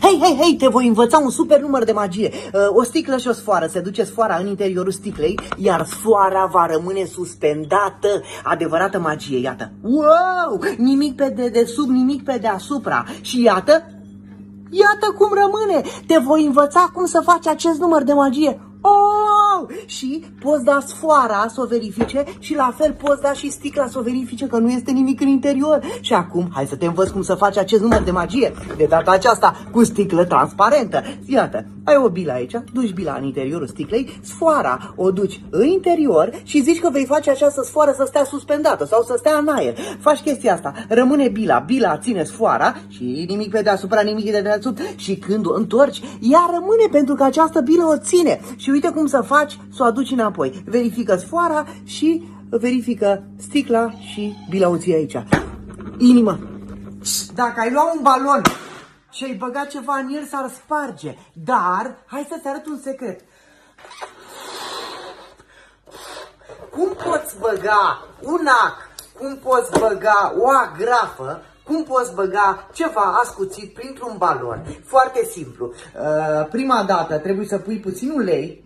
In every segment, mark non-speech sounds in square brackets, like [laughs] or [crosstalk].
Hei, hei, hei, te voi învăța un super număr de magie. Uh, o sticlă și o sfoară, se duce sfoara în interiorul sticlei, iar sfoara va rămâne suspendată. Adevărată magie, iată. Wow! Nimic pe de, de sub, nimic pe deasupra. Și iată, iată cum rămâne. Te voi învăța cum să faci acest număr de magie. Oh! Și poți da sfoara să o verifice și la fel poți da și sticla să o verifice că nu este nimic în interior. Și acum, hai să te învăț cum să faci acest număr de magie. De data aceasta, cu sticlă transparentă. Iată, ai o bilă aici, duci bila în interiorul sticlei, sfoara o duci în interior și zici că vei face această sfoară să stea suspendată sau să stea în aer. Faci chestia asta, rămâne bila, bila ține sfoara și nimic pe deasupra, nimic de deasupra și când o întorci, ea rămâne pentru că această bilă o ține. Și uite cum să faci să o aduci înapoi. Verifică sfoara și verifică sticla și bila o ții aici. Inimă. Dacă ai luat un balon și ai băgat ceva în el, s-ar sparge. Dar, hai să-ți arăt un secret. Cum poți băga un ac, cum poți băga o agrafă, cum poți băga ceva ascuțit printr-un balon? Foarte simplu. Uh, prima dată trebuie să pui puțin ulei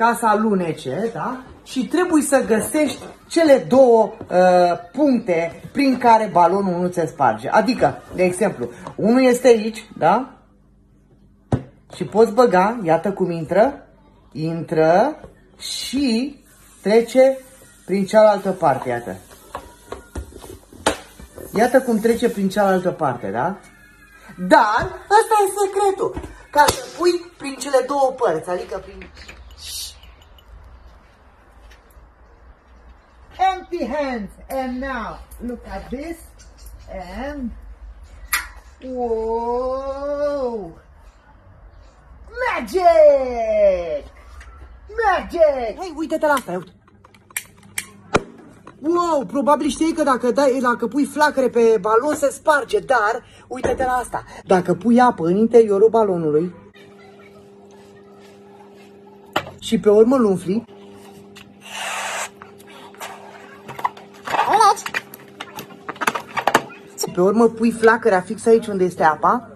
ca să alunece, da? Și trebuie să găsești cele două uh, puncte prin care balonul nu se sparge. Adică, de exemplu, unul este aici, da? Și poți băga, iată cum intră, intră și trece prin cealaltă parte, iată. Iată cum trece prin cealaltă parte, da? Dar, ăsta e secretul. Ca să pui prin cele două părți, adică prin empty hands. And now, look at this. And, whoa! Magic! Magic! Hei, uite-te la asta, uite. Wow, probabil știi că dacă, dai, dacă pui flacăre pe balon se sparge, dar uite-te la asta. Dacă pui apă în interiorul balonului și pe urmă îl umfli, Pe urmă pui flacărea fix aici unde este apa.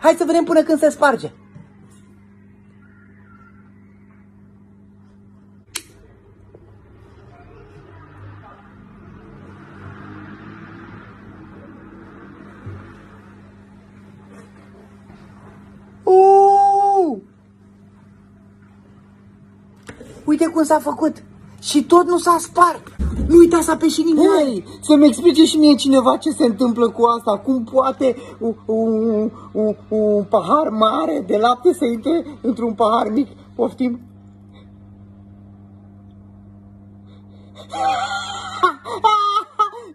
Hai să vedem până când se sparge. Uite cum s-a făcut. Și tot nu s-a spart. Nu uita să apeși nimeni. Hey, să-mi explice și mie cineva ce se întâmplă cu asta. Cum poate un, un, un, un pahar mare de lapte să intre într-un pahar mic? Poftim? [laughs]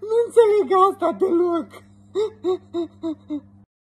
nu înțeleg asta deloc. [laughs]